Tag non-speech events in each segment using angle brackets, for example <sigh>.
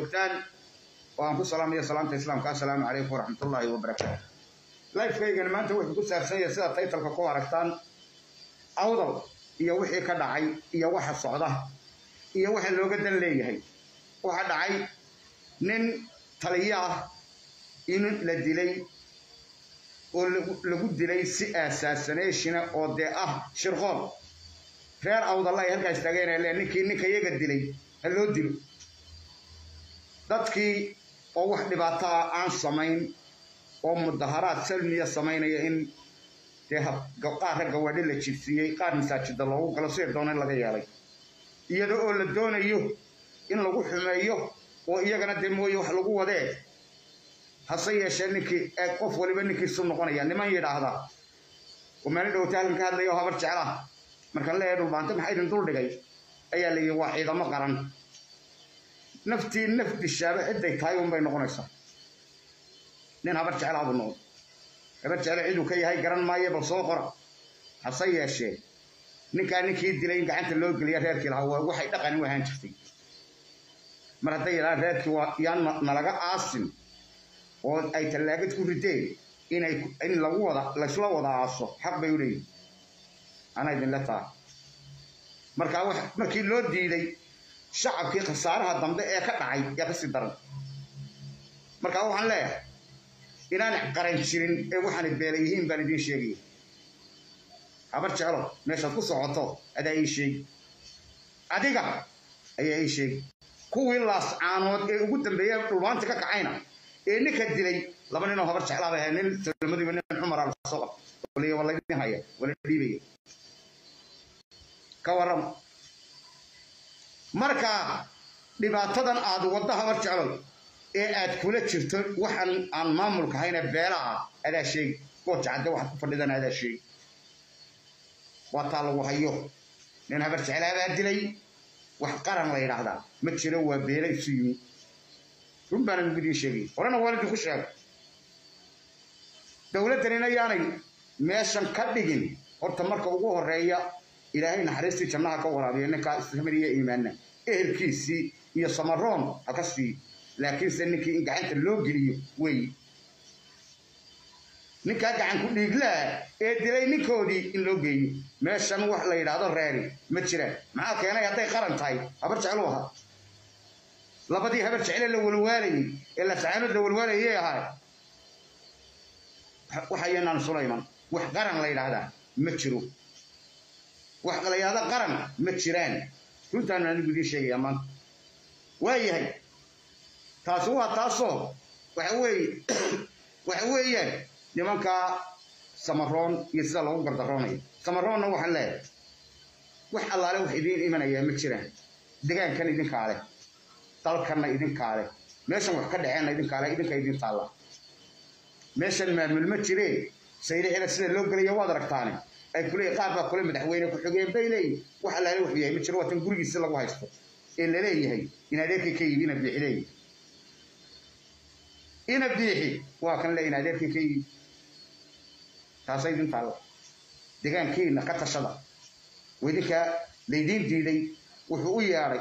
joogtaan waan ku salaamaya salaamta islaamka assalaamu calaykum waraxmatullaahi wabarakaatu lifekaygana maanta wuxuu ku saabsan yahay sida taytalka ku aragtaan awdal iyo wixii ka dhacay iyo waxa socda iyo waxa looga dan leeyahay. Waxa dhacay nin taliyo ah in la dilay oo lagu dilay si aasaasaneeshina oo dee ah shirqool reer awdalla ay halkaas taageen le ninkii ninka dilay ha loo dilo dadkii oo wax dhibaato ah aan samayn oo mudaharaad salmiya samaynaya in dee qaarra gawaadhi la jibsiiyey qaar masaajida loogu galo sida doona in laga yeelay. Iyada oo la doonayo in lagu xumeeyo oo iyagana dee mooye wax lagu wadee hase yeeshee ninkii qof waliba ninkiisu noqonaya niman yidhaahda oo maalin dhowta halkan ka hadlaya oo habar jeclaah markaan leeyahay dhulbaante maxaa idin dul dhigay? Ayaa la yidhi waa ciidamo qaran naftii naf dishaaba cidday tahay unbay noqonaysaa nin habar jeclaa buu noqday habar jecla ciduu ka yahay garan maayo bal soo qora hase yeeshee ninkaa ninkii dilay in gacanta loo geliya reerkii lahaa waxay dhaqani u ahaan jirtay mar hadday yidhahaan reerkii waa yaan nalaga aasin oo ay tallaagad ku rideen inay in lagu wada laysla wada aaso xaq bay u leeyihiin anaa idinla taa markaa markii loo diiday shacabkii khasaaraha dambe ee ka dhacay yaa ka sii daran. Markaa waxaan leeyahay inaan qaran jirin ee waxaanay beela yihiin baan idiin sheegaya habar jeclo meeshaad ku socoto adaa ii sheegi adiga ayaa ii sheegi kuwii laas caanood ee ugu dambeeya dhulmaanta ka kacayna ee ninka dilay laba ninoo habar jeclaa bay ahayd nin salmadiiba nin cumar al soo qabta waliya waa laydin haya waa la dhiibaya. Ka warrama marka dhibaatadan aad waddo habar jecloy ee aad kula jirto waxaan aan maamulka hayna beelaha adaa sheegi gooja cadde waxaad ku fadhidan adaa sheegi waa taa lagu hayo nin habar jeclaabaa dilay wax qaran la yidhaahdaa ma jiro waa beelo isu yimi. Run baana ugu idiin sheegaya horena waan idinku sheegay. Dowladdanina yaanay meeshan ka dhigin horta marka ugu horreeya ilaahay naxariistii jannaha ka waraabiya ninkaa islamaniya iimaana ehelkiisii iyo samaroon ha ka sii laakiinse ninkii in gacanta loo geliyo weyi ninkaa gacan ku dhiiglaa ee dilay ninkoodii in loo geeyo. Meeshan wax la yidhaahdo reeri ma jiraan. Maxaa keenay hadday qaran tahay? Habar jeclu ahaa labadii habar jecle la walwaalayay ee lasacaanood la walwaalayay ahaa waxayanaan sulayman wax qaran la yidhaahdaa ma jiro wax qalayaado qaran ma jiraan. Runtaanu anigu idiin sheegaya maanta. Waayahay taasi waa taasoo. Waxa <coughs> waxa weeyaan nimankaa samaroon iyo sida loogu gardaroonayo. Samaroonna waxaan leeyahay wax allaale wax idiin imanayaa ma jiraan. Degaankan idinkaa leh dalkanna idinkaa leh meeshan wax ka dhaceenna idinkaa leh idinka idin taalla. Meeshan maamul ma jiree. Sayrixila sida loo gelaya waad aragtaane ay kuleeyihin qaar baa kule madaxweyne ku-xigeen bay leeyihiin wax allaale wuxuu yahay ma jiro waa tan gurigiisi lagu haysto ee la leeyahay. In adeerkii ka yimi ina ina biixi waa kan leeyihiin adeerkii ka yimi taasa idin taalla. Degaankiina ka tashada idinkaa laydiin diiday wuxuu u yeedhay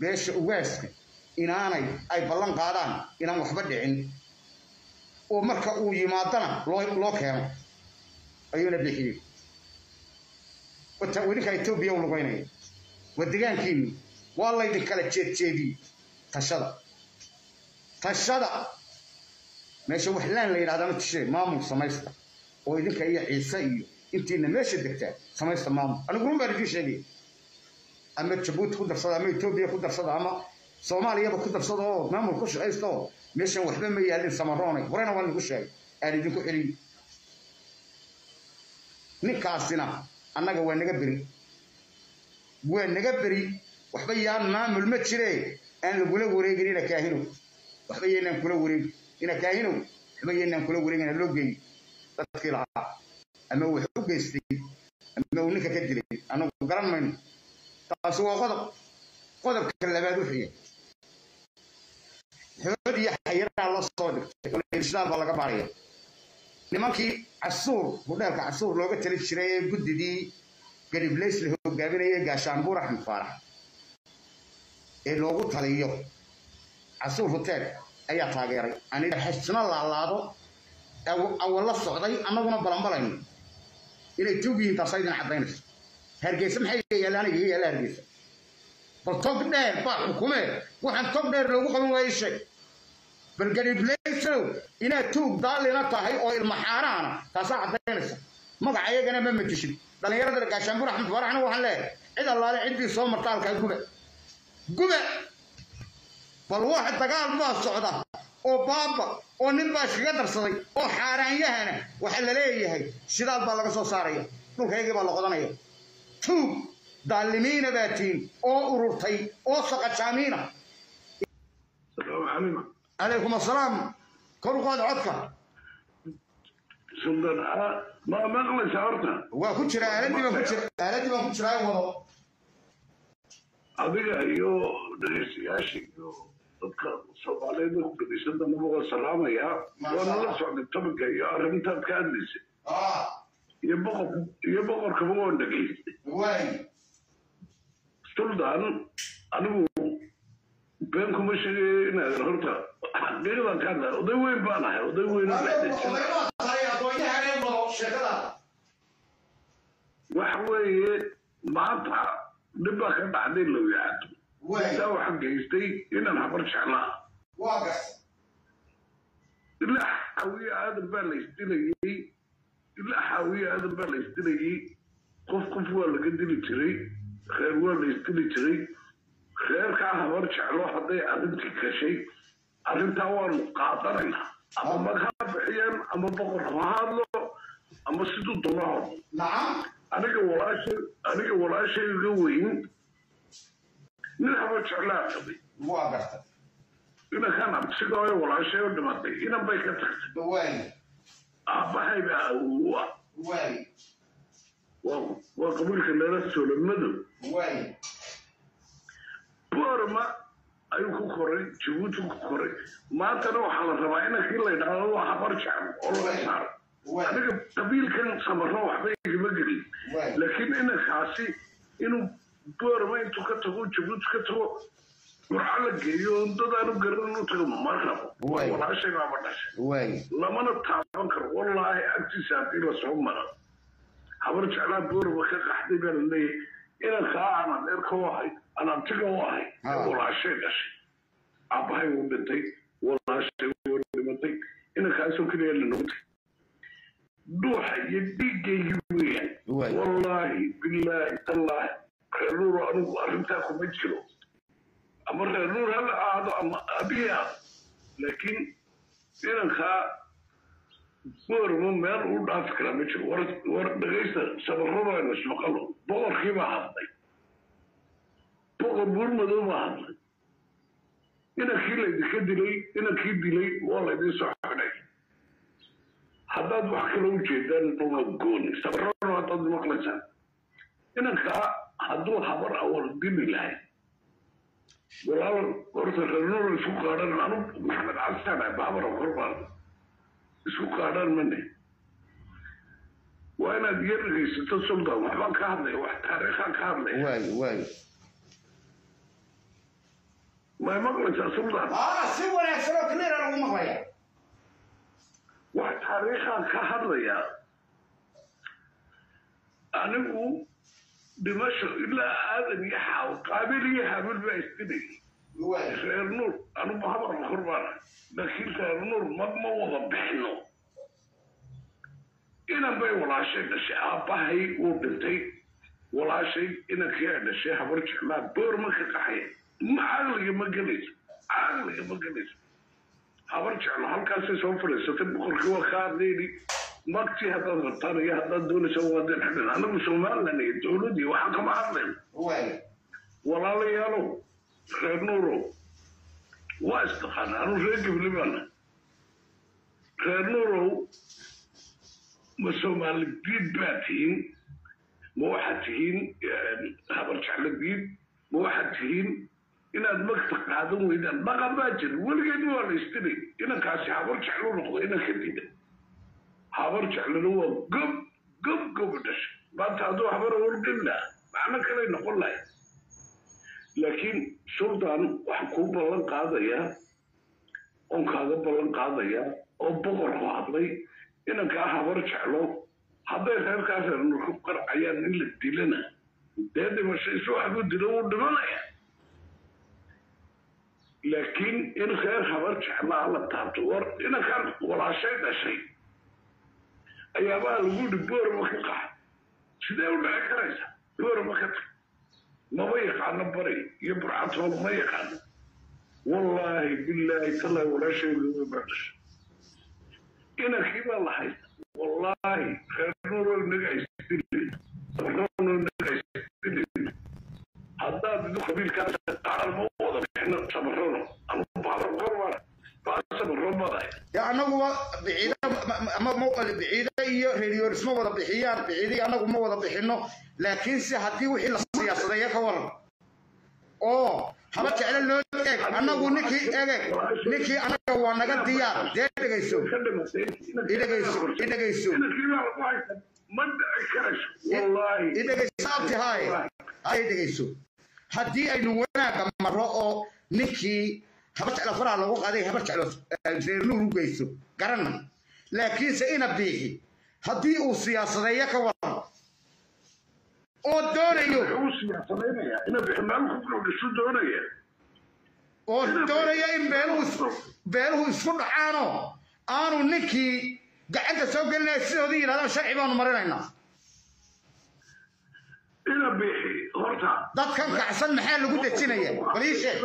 beesha ugaaska inaanay ay ballan qaadaan inaan waxba dhicin. Oo marka uu yimaadana loo keeno. Ayuuna bixiyey idinkaa etoobiya u lugaynaya waa degaankiini waa laydin kala jeedjeediyey tashada tashada meesha waxlaan la yidhahdaa ma tishee maamul samaysta oo idinka iyo ciise iyo intiina meesha degtaa samaysta maamul anigu run baan idiin sheegaya ama jabuuti ku darsada ama etoobiya ku darsada ama soomaaliyaba ku darsada oo maamul ku shaqaysta oo meeshan waxba ma yaalin samaroonay horena waan idinku sheegay aan idinku celiyo ninkaasina annaga waa naga beri. Waa naga beri waxba yaan maamul ma jire. Aan lagula wareegin ina kaahinow waxba yaynaan kula wareegin ina kaahinow waxba yaynaan kula wareegin loo geeyo dadkii lahaa ama wax u geystay ama uu ninka ka dilay. Anagu garan mayno. Taasi waa qodob. Qodobka labaad wuxuu yahay xood iyo xayaraa la soo dhigtay. Irshaal baa laga baaraya nimankii casuur hudheelka casuur looga tali jiray ee guddidii garibleys la hogaaminayay gaashaanbuur axmed faarax. Ee loogu taliyo casuur hotel ayaa taageeray. Xisna laalaado awalla socday annaguna balanbalayno inay tuug yihiin taasa idin caddaynayso. Hargeysa maxay yaalla aniga iga yaalla hargeysa. Bal tog dheer baa xukumee waxaan tog dheer loogu qaban waayey sheeg bal gadhiblaysow inaad tuug daalina tahay oo ilmaxaaraana taasaa caddaynaysa magaca iyagana ma matishid dhallinyarada gaashaanbur axmed faraxna waxaan leeyahay cid allaale ciddii soo marta halkaa guba guba bal wax dagaal baa socda oo baaba oo nin baa iskaga darsaday oo xaaraanyahana waxaa la leeyahay shidaal baa laga soo saaraya dhulkaygii baa la qodanaya. Tuug! Daalimiina baa tiin oo ururtay oo saqajaamiina calaykum assalaam kor u qaad codka suldan ma maqlaysaa horta waa ku jira aaladii baan ku jira aaladii baan ku jiraa wado adiga iyo dhegeystayaasha iyo dadka soomaaliyeed ku dhegeysanada nabada salaamaya waa nala socday tobanka iyo arrintaad ka hadlaysa iyo boqor iyo boqorkaba waan dhegeystay waay suldan anigu been kuma sheegayo inaad horta xaqiiqdan ka hadlaya oday weyn baan ahay oday weyn waxa weeye maanta dhib baa ka dhacday lawyacaado intaa waxaa geystay inaan habar jeclaa ilaa xaawiye aadan baa la isdilayey ilaa xaawiye aadan baa la isdilayey qof qof waa laga dili jiray reer waa la isdili jiray خيرك هرجع له هذي أنت كشيء أنت أول قادرنا أما آه. ما خاب حين أما بقول هذا أما سدوا دونه نعم. أنا كولاشي أنا كولاشي جوين من هرجع له هذي؟ ما أعرف إذا كان أمسكه أي ولاشي ولا ما تيجي أنا بيكت دوين أبا هاي بقى هو دوين و وقبل كنا نسولف منه دوين borma ayuu ku koray jabuuti ku koray maantana waxaa la rabaa inankii la yidhaahdo waa habar jeclo oo laga saaro aniga qabiilkan samaro waxba igama gelin laakiin inankaasi inuu borma intuu ka tago jabuuti ka tago burco la geeyo dadaanu garan u tago ma rabo walaashay baaba dhashay lamana taaban karo wallaahi agtiisa haddii lasoo maro habar jeclaa borma ka qaxday baa la leeyahay inankaa aan adeerka u ahay أنا أنتقل واحد ولا شيء قصي أباي ومدتي ولا شيء ومدتي إن خاسو كده اللي نوت دوحة يديك يوين والله بالله تالله خلور أنو أرمتا كم يجلو أما خلور هلا أعضو أما أبيا لكن إن خا بور من مر ودافكرا مجلو ورد ورد غيسر سبرنا إنه شو قالوا بور خيمة حظي boqor buurmadow baa hadlay inankii laydinka dilay inankii dilay waa laydin soo xidhay haddaad wax kale u jeedaan waa gooni sabarrada haddaad maqlaysaan inankaa hadduu habar awal dili lahay walaal horta reer nuur isku qaadhan anu maxamed casaan bahabar korbaan isku qaadhaan mane waa inaad iyo dhegaysato sultan waxbaan ka hadlaya wax taariikhaan ka hadlaya sultan si wanaagsan oo clear lagu maqlaya wax taariikhaan ka hadlayaa anigu dhimasho ilaa aadan iyo xaaw qaabil iyo haabil baa isdinayay reer nuur anugu habar bakor baana laakiin reer nuur mag ma wada bixino inan bay walaashay dhashay aabbahay wuu dhintay walaashay inankii ay dhashay habar jeclaa boor ma ka qaxaya ma caqliga ma gelayso caqliga ma gelayso habar jeclo halkaasay soo fadhiisatay boqorkii waa ka hadlayni magtii haddaad rabtaan iyo haddaad doonaysa waadeen xidhan anagu somalilan iyo dowladii waxaan kama hadlayno walaalayaalow reer nuurow waa istaqaana anu reer giblibana reer nuurow ma soomaali diid baa tihiin ma waxaad tihiin habar jeclo diid ma waxaad tihiin inaad magta qaadan weydaan dhaqan baa jira weligeed waa la istinay inankaasi habar jeclo noqdo inanka diida habar jeclana waa gob gob goba dhashay. Maanta hadduu habar wargeli lahaa macno kalay noqon lahay. Laakiin sultan waxaan kuu ballan qaadayaa oon kaaga ballan qaadaya oo boqorku hadlay inankaa habar jeclo hadday reerkaas reernur ku qarcayaan in la dilana dee dhimasho isu waxbuu dilo wuu dhimanaya laakiin in reer habar jeclaa la taabto war inankan walaashay dhashay ayaabaa lagu yidhi boorma ka qaxa sidee u dhici karaysa boorma ka tag maba yaqaano bari iyo burcatool ma yaqaano wallaahi bilaahi talaahi walaashayga baa dhashay inankii baa la haysta wallaahi reer nuuroo naga aysdilin haddaad idu qabiilkaas qaar ma wada bixino sabarono anu baadar qormaan baa sabaro maday dee annaguba biciida ama mawqal biciida iyo rediyoon isma wada bixiyaan biciidii annagu ma wada bixino laakiinse haddii wixii la siyaasadeeya ka waran oo haba jeclo loo eeg annagu ninkii egeg ninkii annaga waa naga diyaar dee dhegayso ka dhimatay idhegayso idhegayso inankii baa lagu haysta ma dhici karayso wallaahi idhegayso abti haaye hay dhegayso haddii aynu wanaagga maro oo ninkii jeclo faraha lagu qaaday habar jeclo reer nuur u geyso garanna laakiinse ina biixi haddii uu siyaasadeeyo ka waran oo doonayo oo doonaya. In beeluhu is- beeluhu isku dhacaanoo aanu ninkii gacanta soo gelinaya sidoodii yidhahdaan sharci baanu marinaynaa. Ina horta dadkan kacsan maxaa lagu dejinaya? bal ii sheeg.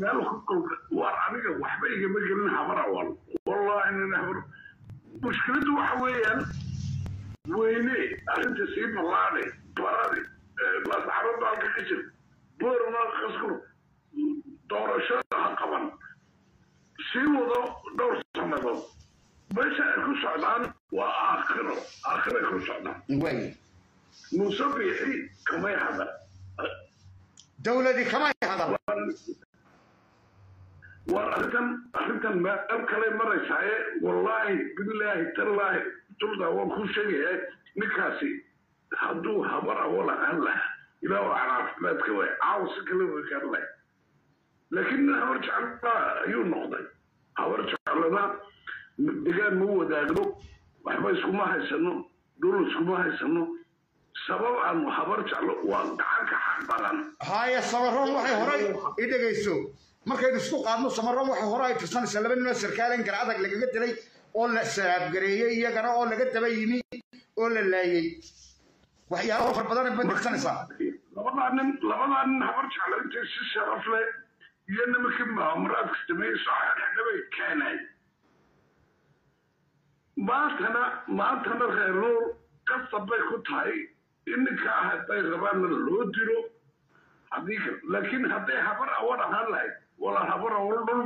meel ku kolka waar aniga waxba igama gelin habar awal. Wallaahi nin habar mushkiladdu waxa weeyaan weyne arrinta sii ballaadhe baradi lasaxaro baalka ka jir boorma qaskur doorashada ha qaban. Sii wado dhowr sannadood. Meesha ay ku socdaan waa aakhiro. Aakhiray ku socdaan. Muuse biixi kamay hadan dowladii kamay hadal. War arrintan arrintan meel kale maraysaaye wallaahi bilaahi tallaahi dulda waan kuu sheegayaa ninkaasi hadduu habar awal ahaan lahaa ilaa waa caafimaadka way caawsi kale way gaar lahay laakiin habar jeclaa ayuu noqday. Habar jeclada degaan ma wadaagno waxba iskuma haysano dhul iskuma haysano sabab aanu habar jeclo waa gacanka xaq badan haaye samaroon waxay horay i dhegayso. Markaynu isku qaadno samaroon waxay hore ay tirsanaysaa laba ninoo sarkaalen garadag lagaga dilay oo la salaabgareeyey iyagana oo laga daba yimi oo la laayey waxyaalaha far badan bay tirsanaysaa. Labadaa nin labadaa nin habar jeclo intay si sharaf leh iyo nimankii maamuraadka sameeyey sooxadhexdhabay keeneen maantana maantana reer nuur qasab bay ku tahay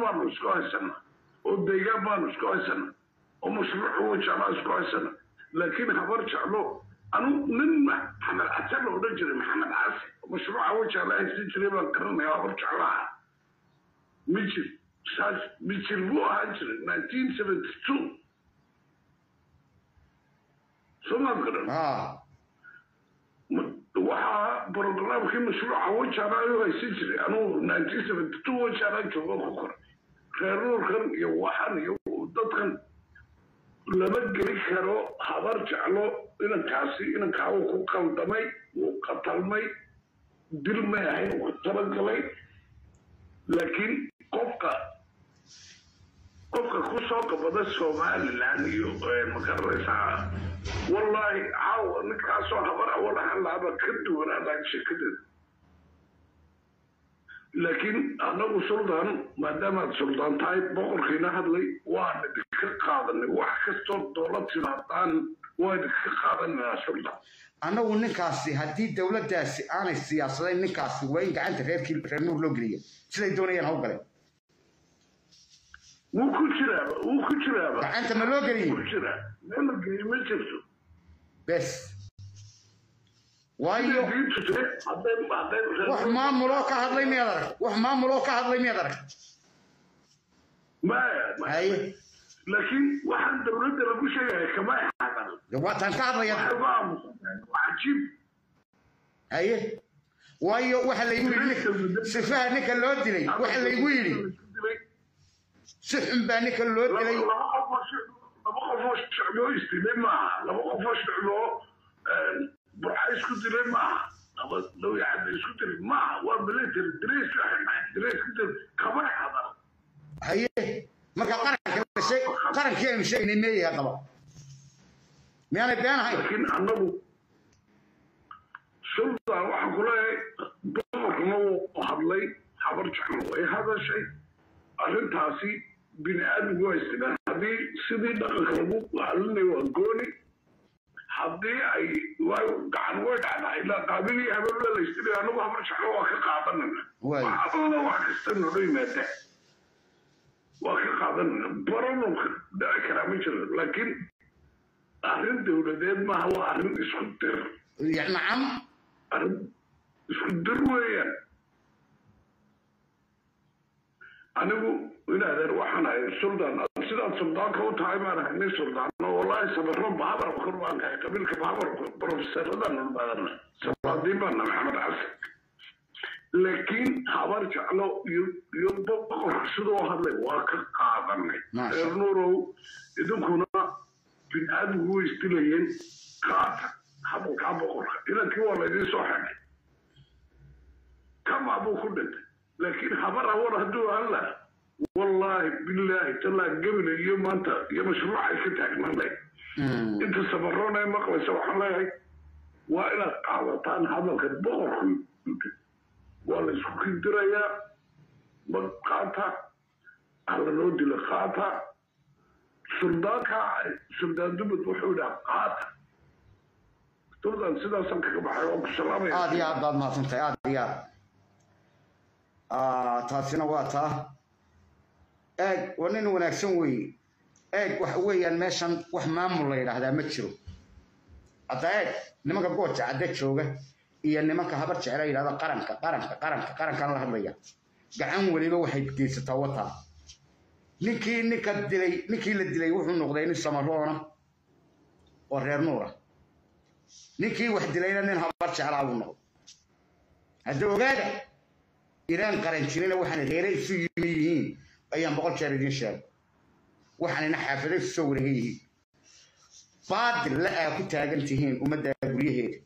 baanu isku haysanaa oo deegaan baanu isku haysanaa oo mashruuc ugu jeclaa isku haysanaa laakiin habar jeclo anu nin maxamed case la odhan jiray maxamed case mashruuca ugu jeclaa haysan jiray baan garanaya habar jeclaha mijir saas mijir buu ahaan jiray nineteen seventy two somaad garan haa waxaa programkii mashruuca wajaana ayuu haysan jiray anugu nineteen seventy two wajaana jooga ku koray reer nuurkan iyo waxan iyo dadkan lama geli karo habar jeclo inankaasi inankaa uu ku qaldamay wuu qatalmay dil may ahayn ku talagalay laakiin qofka qofka ku soo qabada somaliland iyo ma garanaysaa wallaahi caawa ninkaasoo habar awal ahaan lahaaba ka duwanaadaan sheekadeeda laakiin annagu suldaan maadaamaad suldaan tahay boqorkiina hadlay waan idinka qaadanay. Wax kastoo doola timaadaan waan idinka qaadanaynaa suldaan annagu ninkaasi haddii dowladdaasi aanay siyaasadayn ninkaasi waa in gacanta reerkii reer nuur loo geliya siday doonayaan haw galeen أنت ما لو قريب؟ ما قريب ما شفته بس وايو وحما ملوك أحد لي ميدرك وحما ملوك أحد لي ميدرك ما هي لكن واحد درد لكو شيء كما يحضر يبقى تنكاد لي واحد وعجيب هي وايو وحل يقولي سفاه نيك اللي ودي لي وحل يقولي si xun baa ninka loo dilay laba qofoo shi- laba qofoo shicboo isdilay maaha laba qofoo shicboo burxa isku dilay maaha laba lawyacada isku dilay maaha waa military dirays dirays ku dil kabay hadal haye marka qaranka la sheeg qarankii aynu sheegnay meeyaha qaba miyaanay been ahayn laakiin annagu sultan waxaan ku leeyahay boqorkuna wuu bini aadamku waa isdhigaan haddii sidii dhaqanka lagu halinayo waa gooni haddii ay gacan way dhacdahay ilaa qaabilii habeenla la isdhigayo annagu habar jeclo waa ka qaadanana waxalla wax kasta noola yimaada waa ka qaadanana baranumka dhici karaa ma jiro laakiin arrin dowladeed maaha waa arrin isku dir nacam arrin isku dir weeyaan anigu inaadeer waxaan ahay suldaan sidaad suldaanka u tahay baan ahay nin suldaano wallaahi sabiro bahabar bakar baan kahay qabiilka bahabar profesaradaan nolbaadana sabadiin baana maxamed xasan. Laakiin habar jeclo iyo boqorka sidoo hadlay waa ka qaadanay. Reer nuurow idinkuna bini aadamku way isdilayeen qaata hadalkaa boqorka ilankii waa laydiin soo xidhay kamaa buu ku dhintay لكن حبر ورا هدو هلا والله بالله تلا قبل اليوم أنت. يا مشروع كنت حق مالك أنت سفرونا يا مقلة سبحان الله. وإلى قاضتان هذا كبور ولا سكين دريا بقاتا على نود لقاتا سلطاكا سلطان دبت وحودا قاتا تقول أن سيدنا سلطان كبحر وكسلامي آدي آدي آدي آدي آدي taasina waa taa. Eeg waa nin wanaagsan weeye eeg waxa weeyaan meeshan wax maamul la yidhaahdaa ma jiro. Hadda eeg nimanka gooja cadde jooga iyo nimanka habar jecla yidhahda qaranka qaranka qaranka qarankan la hadlaya. Gacan weliba waxay geysataa wataa. Ninkii ninka dilay ninkii la dilay wuxuu noqday nin samaroona oo reer nuura. Ninkii wax dilayna nin habar jeclaa buu noqday. Hadda ogaada inaan qaran jirina waxaan reere isu yihiin ayaan boqol jeer idiin sheegay. Waxaanina xaafado isu soo wareega yihiin baadil la aa ku taagan tihiin ummadda guryaheeda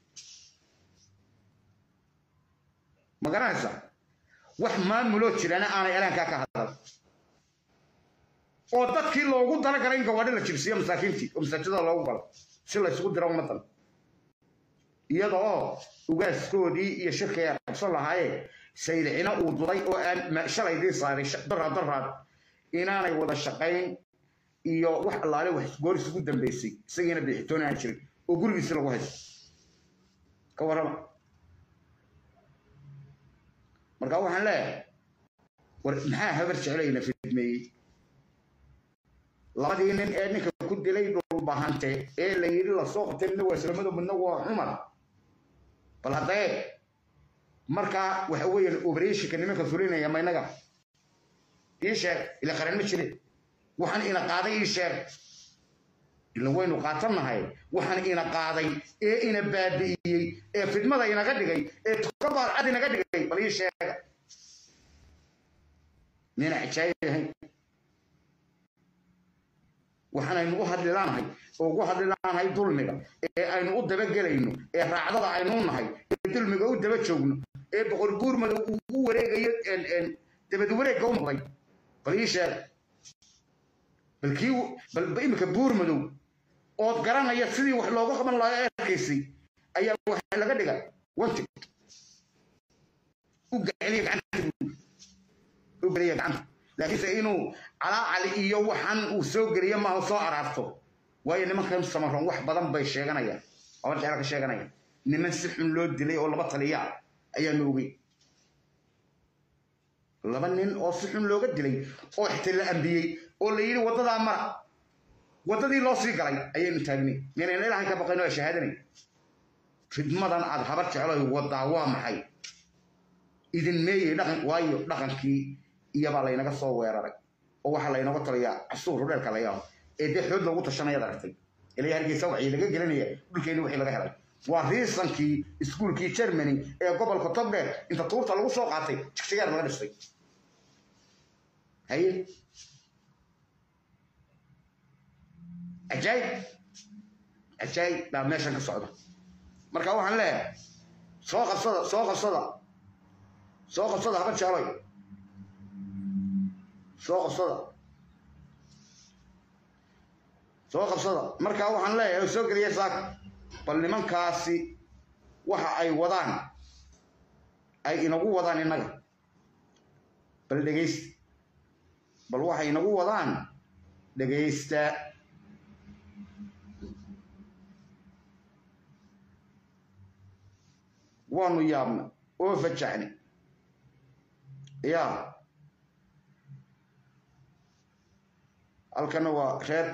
ma garanaysaa wax maamuloo jirana aanay elankaa ka hadal. Oo dadkii loogu talagalay in gawaadhi la jibsiyo masaakiintii oo masaajidada loogu galo si la isugu diro ummaddan. Iyada oo ugaaskoodii iyo shirkay ay qabsan lahaayeen saylicina uu duday oo aan ma- shalay dii saaray daraad daraad inaanay wada shaqayn iyo wax allaale wax gooris ugu dambeysay isagiina bixitoon aan jirin oo gurigiisi lagu haysto ka warrama. Marka waxaan leeyahay war maxaa habar jeclayna fidmeeyey labadii nin ee ninka ku dilay dhulbahante ee la yidhi la soo qabtay midna waa islamado midna waa cumar. Bal haddee markaa waxa weeyaan operation-ka nimanka fulinaya ma inaga? Ii sheeg ila qaran ma jirin waxaan ina qaaday ii sheeg. Ila waynu qaatannahay waxaan ina qaaday ee ina baabi'iyey ee fidmada inaga dhigay ee tuka baadcad inaga dhigay bal ii sheega nina cajaayib ahayn waxaanaynu u hadli laanahay oo ugu hadli laanahay dulmiga ee aynu u dabagelayno ee raacdada aynu u nahay ee dulmiga u daba joogno ee boqor buurmada uu u wareegayo dabad wareegga u noqday bal ii sheeg bal kii bal ba imika buurmadow ood garanaya sidii wax looga qaban lahaa ee arkaysay ayaa wax laga dhiga. Wanti u gaceliya gacanta. Laakiinse inuu calaacali iyo waxaan uu soo geliyo maaha soo araarto. Waayo nimankan samaroon wax badan bay sheeganayaan. Habar jecla ka sheeganayaan. Niman si xun loo dilay oo laba taliya ayaanu ogey laba nin oo si xun looga dilay oo xitaa la ambiyey oo la yidhi waddadaa mara waddadii loo sii galay ayaynu taagnay. Minayna ilaahay ka baqayn oo shahaadanay fidmadan aad habar jecloy waddaa waa maxay? Idin meeyey dhaqan waayo dhaqankii iyabaa laynaga soo weeraray oo waxaa laynaga talayaa casuur hudheelka la yaabo ee dee xood loogu tashanayad aragtay. Ilaa hargeysa waxay laga gelinaya dhulkeeni wixii laga helay waa riisankii iskuulkii germany ee gobolka togdheer inta tuurta lagu soo qaatay. Jigjigaar laga dhistay. Haye. Cajaayib cajaayib baa meeshan ka socda. Marka waxaan leeyahay soo qabsada soo qabsada. Soo qabsada haba jeeloy soo qabsada. Soo qabsada. Marka waxaan leeyahay oo soo geliya saaka bal nimankaasi waxa ay wadaan ay inagu wadaan innaga. Bal dhegaysta. Bal waxay inagu wadaan dhegaysta. Waanu yaabna oo fajacni yaa. Halkana waa reer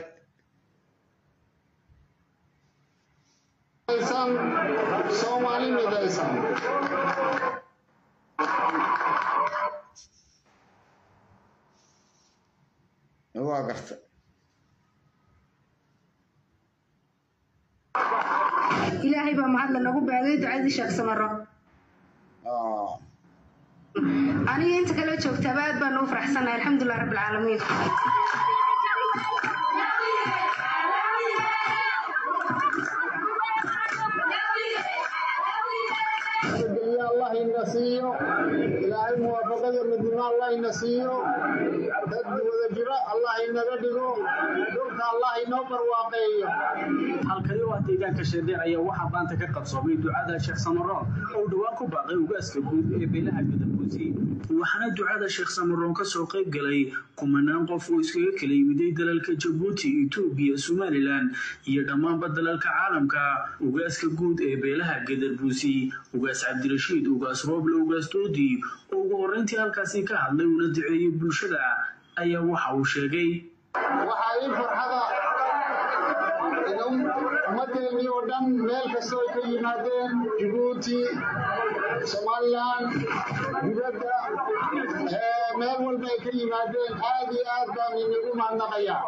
Somali midaysan waa garta ilaahay baa mahadla nagu baagay ducadii sheekh samaro. Aniga inta kale joogtaaba aad baan ugu faraxsanahay alxamdulilah rabbi midnimo allah ina siiyo dad wada jiro allah inaga dhigo dhulka allah inoo barwaaqeeyo. Halkani waa deegaanka sheedheer ayaa waxaa maanta ka qabsoomay ducada sheekh samaroon oo dhowaan ku baaqay ugaaska guud ee beelaha gadabuusi waxaana ducada sheekh samaroon ka soo qayb galay kumanaan qof oo iskaga kala yimiday dalalka jabuuti etoobiya somalilan iyo dhammaanba dalalka caalamka ugaaska guud ee beelaha gadarbuusi ugaas cabdirashiid ugaas rooble ugaas doodi oo ugu horreyntii halkaasi ka hadlay una duceeyey bulshada ayaa waxa uu sheegay waxaa ii farxada in ummadeennii oo dhan meel kastoo ay ka yimaadeen jabuuti somalilan dibadda ee meel walba ay ka yimaadeen. Aad iyo aad baan inigu mahadnaqayaa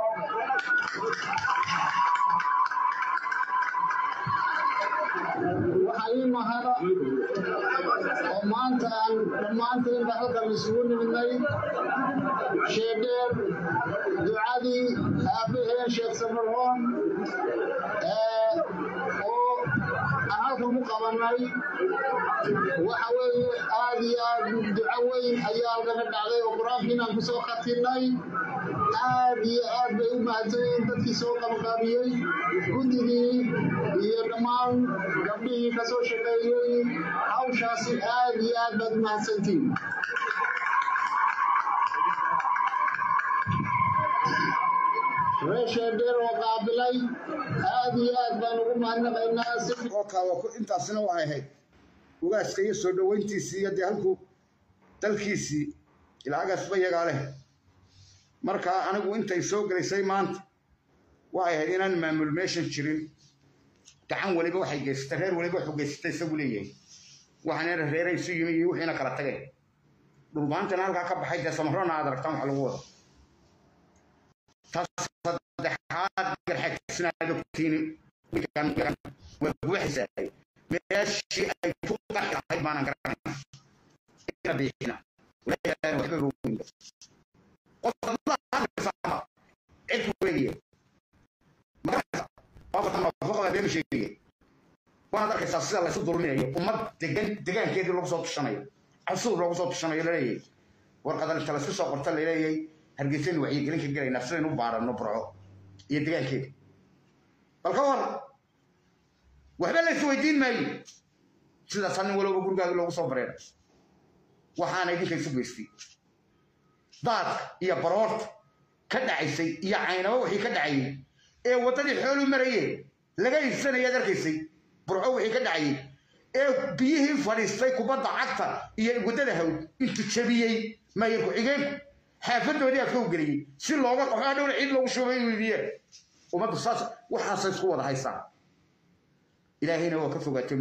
ayaa halkan ka dhacday oo qur-aankiinaan kusoo khatinay aad iyo aad bay u mahadsanyihiin dadkii soo qabqaabiyey guddigii iyo dhammaan gabdhihii ka soo shaqeeyey hawshaasi aad iyo aad baad u mahadsantihiin oo qaabilay aad iyo aad baan ugu mahadnaqaynaa intaasina waxay ahayd ugaaska iyo soo dhoweyntiisii iyo dee halkuu dalkiisii ilacagaasba yagaa leh markaa anigu intay soo gelaysay maanta waxay ahayd inaan maamul meeshan jirin gacan weliba waxay geysatay reer weliba waxuu geysatay isagu leeyahay waxaana reeray isu yimi iyo wixiina kala tageen dhulbaantana halkaa ka baxay dee samarona aad aragtaan wax lagu wado taas waa booginba qofka cid ku weegiya magaraysa qofka mafaqada beenu sheegaya waanaad arkaysaa sida laysu dulminayo ummad degan degaankeedii lagu soo tushanayo casuur loogu soo tushanayo la leeyahay warqadan inta laysku soo qorta la leeyahay hargeysaynu wacyigelin ka gelaynaa sidaynu u baarano burco iyo degaankeeda bal ka war waxba la isweydiin maayo sidaas nin walowba gurigaaga loogu soo bareera waxaana idinka isu geystay daadka iyo baroorta ka dhacaysay iyo caynabo wixii ka dhacayay ee waddadii xoolu marayeen laga iibsanayaad arkaysay burco wixii ka dhacayay ee biyihii fadhiistay kubadda cagta iyo waddada hawd intu jabiyey maayir ku-xigeenku xaafadoodii afka u geliyey si looga qaxo dhowna ciid loogu shubay weydiyeen ummaddu saas waxaasay isku wada haysaa. Ilaahayna waa ka fogaatay